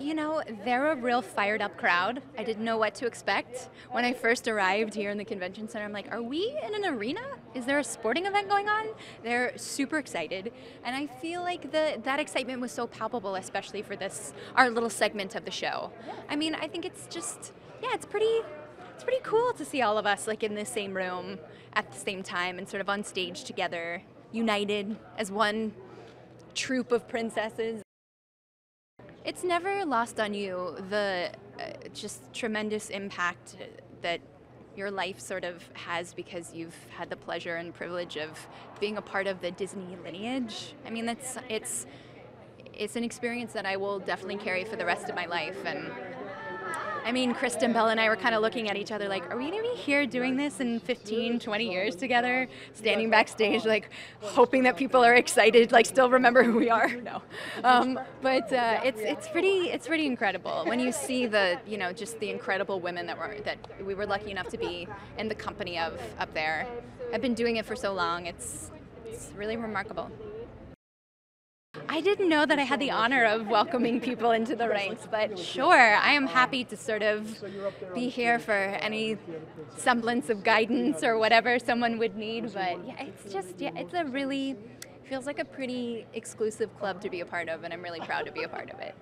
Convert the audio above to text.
You know, they're a real fired up crowd. I didn't know what to expect. When I first arrived here in the convention center, I'm like, are we in an arena? Is there a sporting event going on? They're super excited. And I feel like the, that excitement was so palpable, especially for this, our little segment of the show. I mean, I think it's just, yeah, it's pretty, it's pretty cool to see all of us like in the same room at the same time and sort of on stage together, united as one troop of princesses. It's never lost on you the uh, just tremendous impact that your life sort of has because you've had the pleasure and privilege of being a part of the Disney lineage. I mean, that's it's it's an experience that I will definitely carry for the rest of my life and I mean, Kristen Bell and I were kind of looking at each other like, are we going to be here doing this in 15, 20 years together? Standing backstage, like, hoping that people are excited, like, still remember who we are. No. Um, but uh, it's, it's, pretty, it's pretty incredible when you see the, you know, just the incredible women that, were, that we were lucky enough to be in the company of up there. I've been doing it for so long. It's, it's really remarkable. I didn't know that I had the honor of welcoming people into the ranks, but sure, I am happy to sort of be here for any semblance of guidance or whatever someone would need. But yeah, it's just, yeah, it's a really, feels like a pretty exclusive club to be a part of, and I'm really proud to be a part of it.